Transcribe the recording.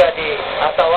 terjadi atau